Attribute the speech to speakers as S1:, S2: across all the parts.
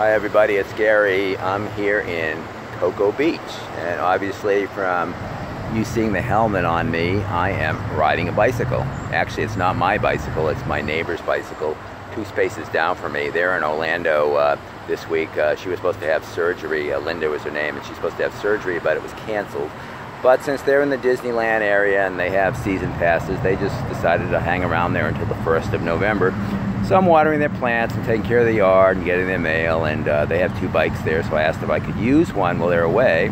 S1: Hi everybody, it's Gary. I'm here in Cocoa Beach and obviously from you seeing the helmet on me, I am riding a bicycle. Actually, it's not my bicycle, it's my neighbor's bicycle, two spaces down from me. They're in Orlando uh, this week. Uh, she was supposed to have surgery, uh, Linda was her name, and she's supposed to have surgery, but it was canceled. But since they're in the Disneyland area and they have season passes, they just decided to hang around there until the 1st of November. So I'm watering their plants and taking care of the yard and getting their mail. And uh, they have two bikes there, so I asked if I could use one while they're away.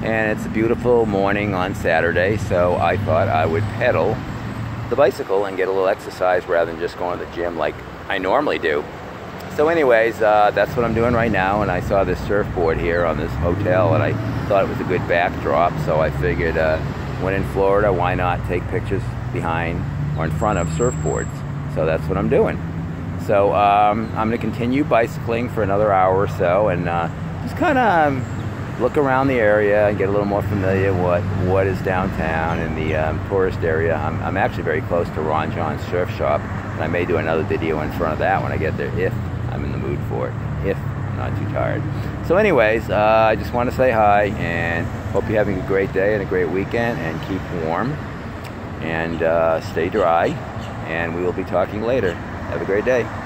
S1: And it's a beautiful morning on Saturday, so I thought I would pedal the bicycle and get a little exercise rather than just going to the gym like I normally do. So anyways, uh, that's what I'm doing right now, and I saw this surfboard here on this hotel, and I thought it was a good backdrop, so I figured uh, when in Florida, why not take pictures behind or in front of surfboards? So that's what I'm doing. So um, I'm going to continue bicycling for another hour or so and uh, just kind of um, look around the area and get a little more familiar what what is downtown and the um, tourist area. I'm, I'm actually very close to Ron Jon's surf shop, and I may do another video in front of that when I get there if I'm in the mood for it, if I'm not too tired. So anyways, uh, I just want to say hi and hope you're having a great day and a great weekend and keep warm and uh, stay dry and we will be talking later. Have a great day.